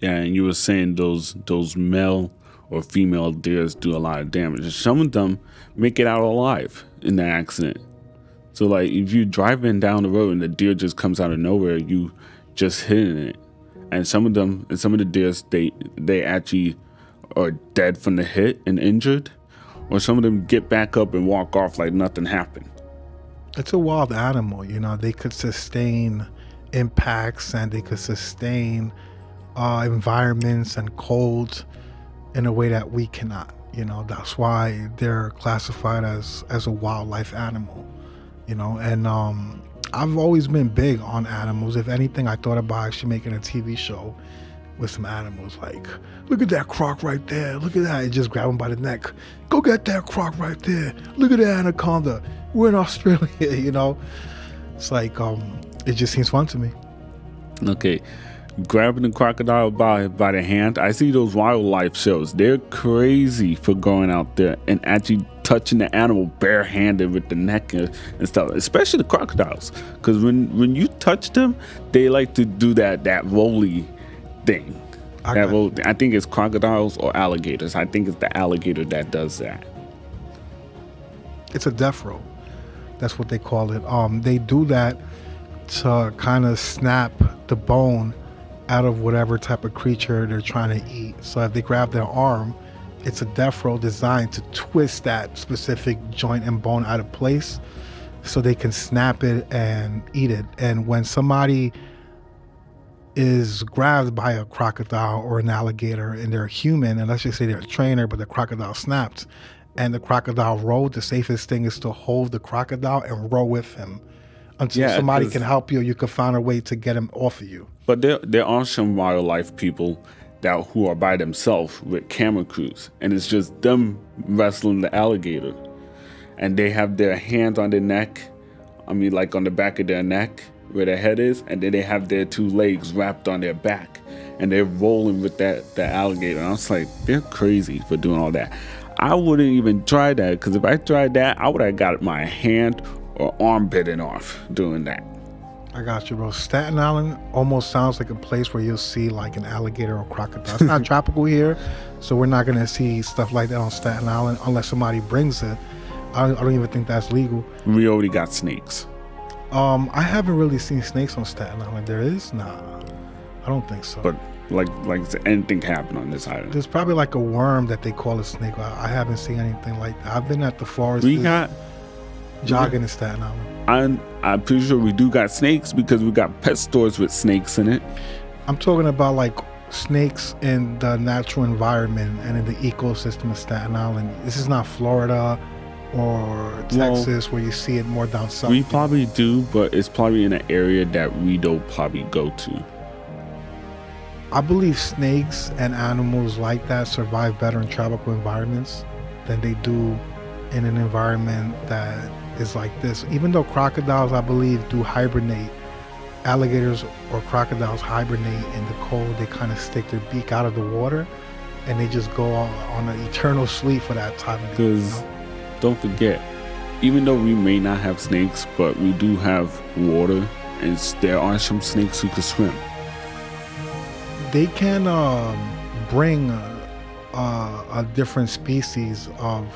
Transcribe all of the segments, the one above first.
Yeah, and you were saying those those male or female deers do a lot of damage. Some of them make it out alive in the accident. So like if you're driving down the road and the deer just comes out of nowhere, you just hitting it. And some of them and some of the deers they they actually are dead from the hit and injured. Or some of them get back up and walk off like nothing happened. It's a wild animal, you know, they could sustain impacts and they could sustain uh, environments and colds in a way that we cannot. You know, that's why they're classified as as a wildlife animal. You know, and um, I've always been big on animals. If anything, I thought about actually making a TV show with some animals. Like, look at that croc right there. Look at that. And just grab him by the neck. Go get that croc right there. Look at that anaconda. We're in Australia. You know, it's like um, it just seems fun to me. Okay grabbing the crocodile by by the hand. I see those wildlife shows. They're crazy for going out there and actually touching the animal barehanded with the neck and, and stuff. Especially the crocodiles, because when when you touch them, they like to do that that roly thing. I, that roll, I think it's crocodiles or alligators. I think it's the alligator that does that. It's a death roll. That's what they call it. Um, they do that to kind of snap the bone out of whatever type of creature they're trying to eat. So if they grab their arm, it's a death roll designed to twist that specific joint and bone out of place so they can snap it and eat it. And when somebody is grabbed by a crocodile or an alligator and they're human, and let's just say they're a trainer, but the crocodile snapped and the crocodile rolled, the safest thing is to hold the crocodile and roll with him until yeah, somebody can help you, you can find a way to get them off of you. But there, there are some wildlife people that who are by themselves with camera crews, and it's just them wrestling the alligator, and they have their hands on their neck, I mean, like on the back of their neck where their head is, and then they have their two legs wrapped on their back, and they're rolling with that that alligator. And I was like, they're crazy for doing all that. I wouldn't even try that because if I tried that, I would have got my hand or arm bitten off doing that. I got you, bro. Staten Island almost sounds like a place where you'll see like an alligator or crocodile. It's not tropical here, so we're not gonna see stuff like that on Staten Island unless somebody brings it. I don't, I don't even think that's legal. We already got snakes. Um, I haven't really seen snakes on Staten Island. There is nah, I don't think so. But like, like anything happen on this island? There's probably like a worm that they call a snake. I, I haven't seen anything like that. I've been at the forest. We got jogging in Staten Island. I'm, I'm pretty sure we do got snakes because we got pet stores with snakes in it. I'm talking about like snakes in the natural environment and in the ecosystem of Staten Island. This is not Florida or Texas well, where you see it more down south. We probably do, but it's probably in an area that we don't probably go to. I believe snakes and animals like that survive better in tropical environments than they do in an environment that is like this. Even though crocodiles, I believe, do hibernate, alligators or crocodiles hibernate in the cold. They kind of stick their beak out of the water and they just go on, on an eternal sleep for that time. Because don't forget, even though we may not have snakes, but we do have water, and there are some snakes who can swim. They can um, bring a, a different species of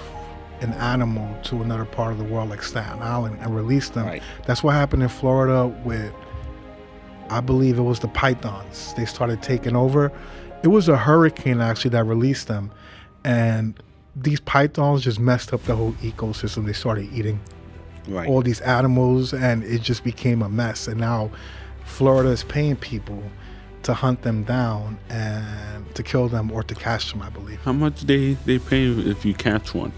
an animal to another part of the world like Staten Island and release them. Right. That's what happened in Florida with I believe it was the pythons. They started taking over. It was a hurricane actually that released them and these pythons just messed up the whole ecosystem. They started eating right. all these animals and it just became a mess. And now Florida is paying people to hunt them down and to kill them or to catch them, I believe. How much they they pay if you catch one?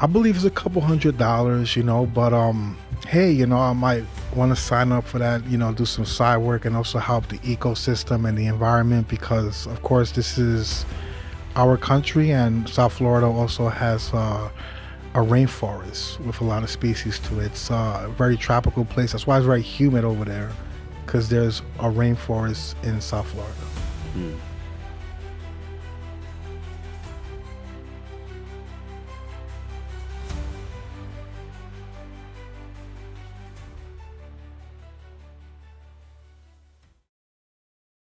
I believe it's a couple hundred dollars, you know, but um hey, you know, I might want to sign up for that, you know, do some side work and also help the ecosystem and the environment because of course this is our country and South Florida also has uh, a rainforest with a lot of species to it. It's uh, a very tropical place. That's why it's very humid over there because there's a rainforest in South Florida. Hmm.